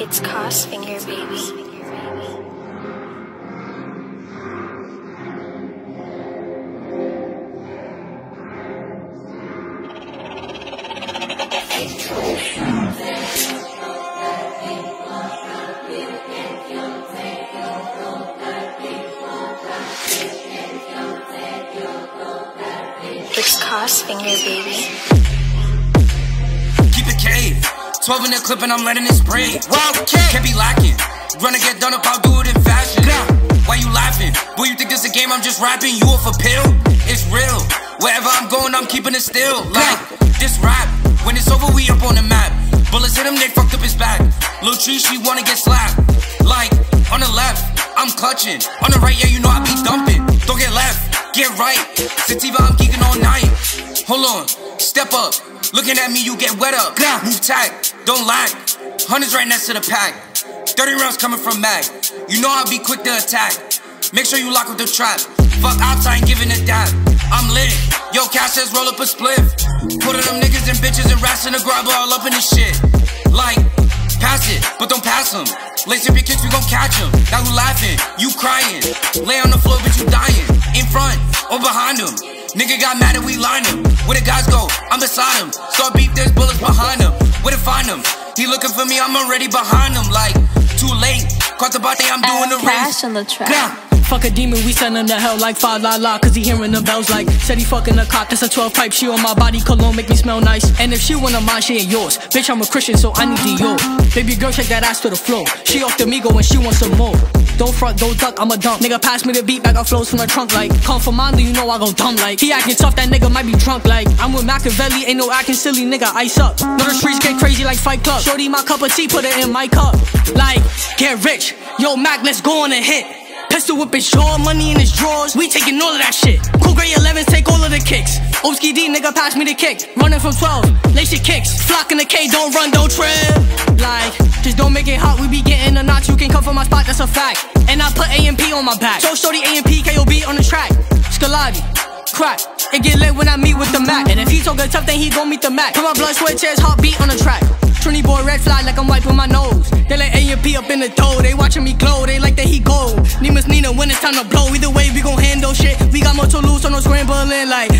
It's Kosifinger, baby. It's Kosifinger, baby. 12 in the clip and I'm letting it spray. Can't be lacking. Gonna get done up, I'll do it in fashion. Why you laughing? Boy, you think this a game? I'm just rapping. You off a pill? It's real. Wherever I'm going, I'm keeping it still. Like this rap. When it's over, we up on the map. Bullets hit him, they fucked up his back. Lil Tree, she wanna get slapped. Like on the left, I'm clutching. On the right, yeah, you know I be dumping. Don't get left, get right. Sativa, I'm geeking all night. Hold on, step up. Looking at me, you get wet up. Move tight, don't lag. Hundreds right next to the pack. 30 rounds coming from Mag. You know I'll be quick to attack. Make sure you lock up the trap. Fuck ops, I ain't giving a dab. I'm lit. Yo, cash says roll up a spliff. Put Putting them niggas and bitches and rats in the grab all up in this shit. Like, pass it, but don't pass them. Lace up your kicks, we gon' catch them. Now who laughing? You crying. Lay on the floor, but you dying. In front or behind them. Nigga got mad and we lined him. Where the guys go? I'm beside him. Start beef, there's bullets behind him. Where to find him? He looking for me, I'm already behind him. Like, too late. Caught the body, I'm doing the race. on the track. Fuck a demon, we send him to hell like fa la la Cause he hearing the bells like Said he fucking a cop, that's a 12 pipe She on my body, cologne make me smell nice And if she wanna mind, she ain't yours Bitch, I'm a Christian, so I need Dior Baby girl, check that ass to the floor She off the Migo and she wants some more don't front, don't duck, I'm a dump. Nigga, pass me the beat, back up flows from the trunk like. Come from Mondo, you know I go dumb like. He acting tough, that nigga might be drunk like. I'm with Makaveli, ain't no acting silly, nigga, ice up. Know the streets get crazy like Fight Club. Shorty, my cup of tea, put it in my cup. Like, get rich. Yo, Mac, let's go on a hit. Pistol whipping short, money in his drawers. We taking all of that shit. Cool Gray 11s take all of the kicks. Ubski Dee, nigga, pass me the kick. Running from 12, lace your kicks. Flock in the K, don't run, don't trip. Like, just don't make it hot, we be getting a notch. You can come from my spot, that's a fact. And I put AMP on my back. So shorty AMP, KOB on the track. Skaladi, crack. It get lit when I meet with the Mac. And if he talking tough, then he gon' meet the Mac. Put my blood, sweat, chest, heartbeat on the track. Trinity boy, red fly like I'm wiping my nose. They like AMP up in the toe, they watching me glow, they like that he go. Nemus Nina when it's time to blow. Either way, we gon' handle shit. We got more to lose, so no scrambling. Like,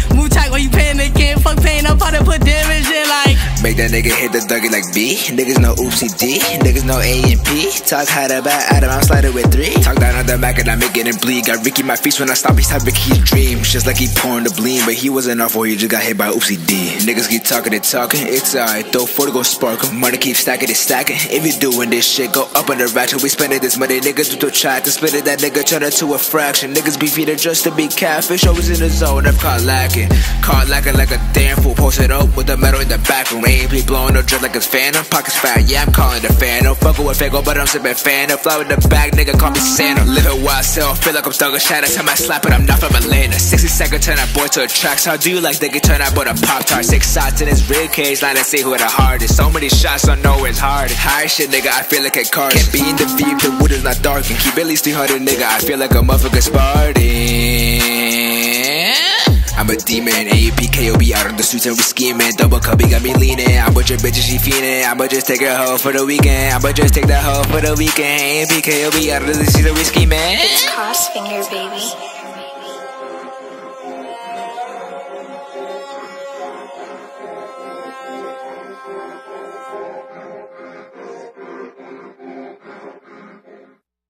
make that nigga hit the dougie like B. Niggas know Ubski Dee. Niggas know A and P. Talk hard about Adam, I'm sliding with three. Talk down on the back and I make it and bleed. Got Ricky my feast when I stop, he's having his dreams. Just like he pouring the bleed, but he wasn't off or he just got hit by Ubski Dee. Niggas keep talking and talking, it's alright. Throw 40 go spark em. Money keep stacking and stacking. If you doing this shit, go up on the ratchet. We spending this money, niggas do to try to split it. That nigga turn it to a fraction. Niggas be feeding just to be catfish. Always in the zone, I'm caught lacking. Caught lacking like a damn fool. Posted up with the metal in the back room. Be blowing no drip like it's phantom. Pockets fat, yeah, I'm calling the. No fuckin' with Fago, but I'm sipping fan. Fly with the bag, nigga, call me Santa. Live it wild self, feel like I'm stuck a shot. Time I slap it, I'm not from Atlanta. 60 second turn that boy to a track. How do you like they can turn that boy to Pop Tart? Six shots in his rib cage, line to see who the hardest. So many shots, don't know it's hard. High shit, nigga, I feel like a car. Can't be in the V the wood is not dark. And keep at least 300, nigga, I feel like a motherfucking Spartan. I'm a demon, AMP, KOB out on the streets and we scheming. Double cup, got me leaning. I'm with your bitch she feeling. I'ma just take her hoe for the weekend. I'ma just take that hoe for the weekend. KOB out on the streets and we scheming. It's Kosifinger, baby.